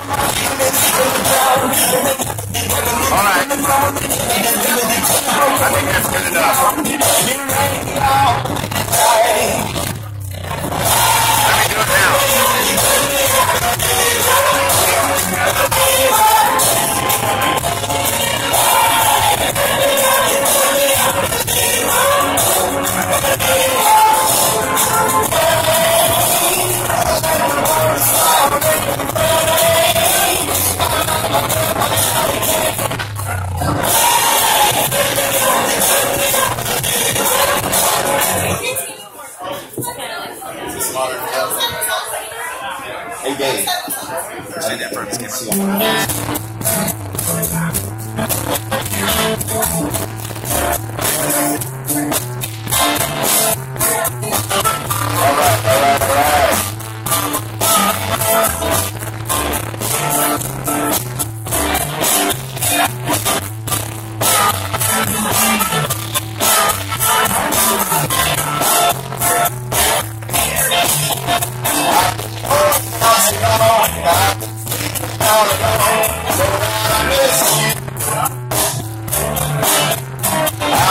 All right. I think that's good enough. Hey, Dave. Say that for this camera.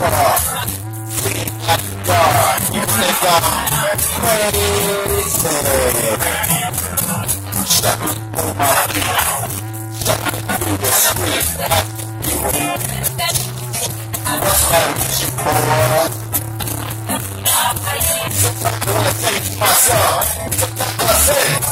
God. We are God. You are God. Praise Him. Shut the body. Shut the I'm will. What's that you for? I want to take myself. I say.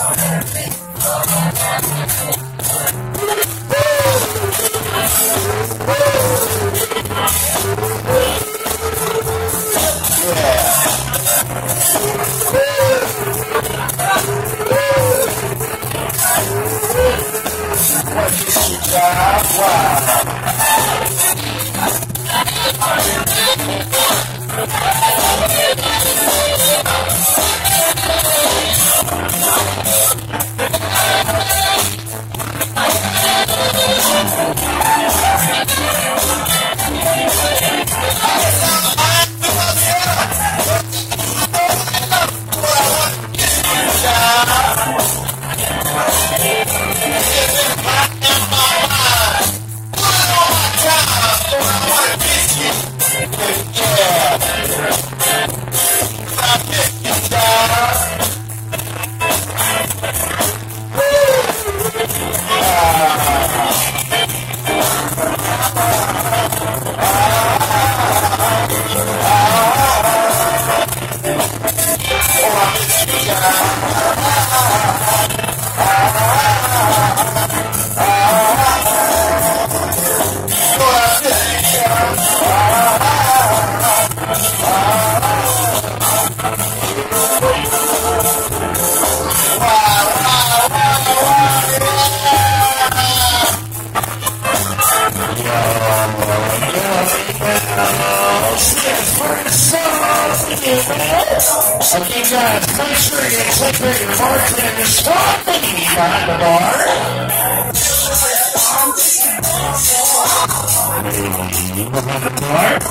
job wow. Okay, guys, make sure you click where your bartender stopping behind the bar. Behind the bar.